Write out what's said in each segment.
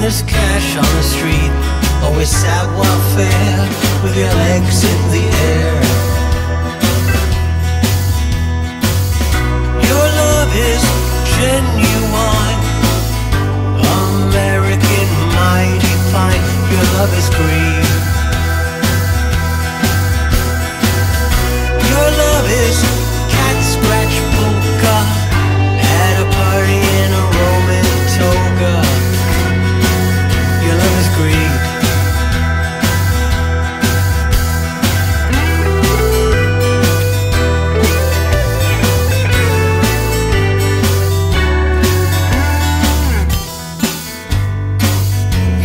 when there's cash on the street Always sidewalk fair with your legs in the air. Your love is genuine. American mighty fine. Your love is green.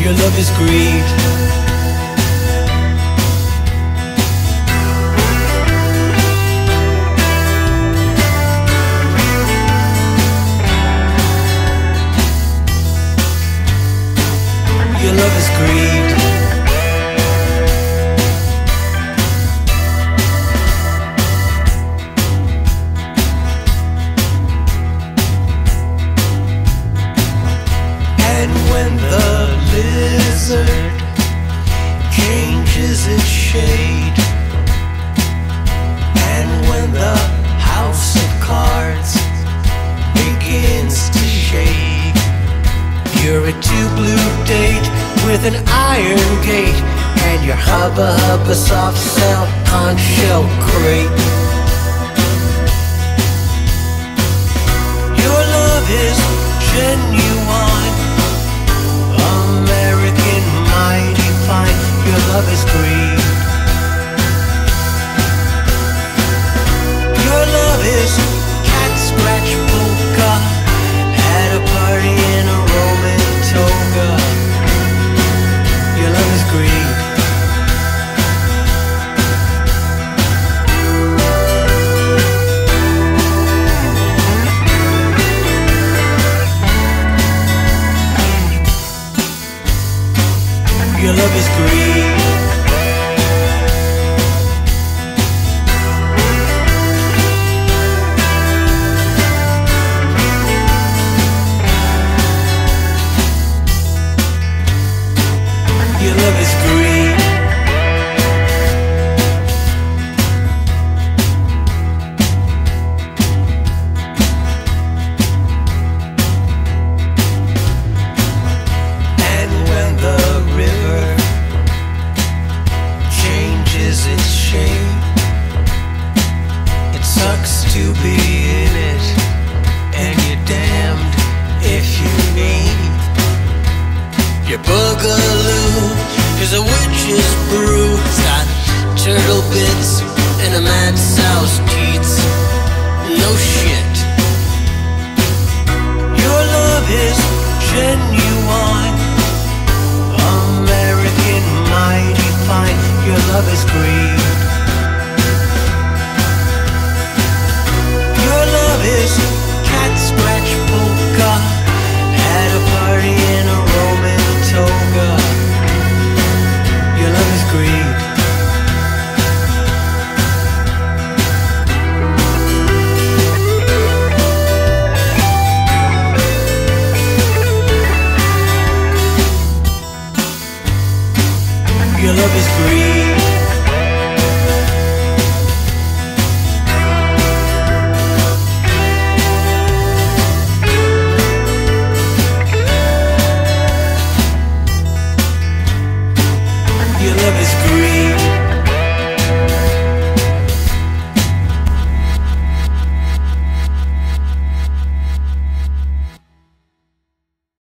your love is greed. Your love is greed. two blue date with an iron gate and your hubba hubba soft shell conch shell crate. Your love is genuine. love is green. love is free.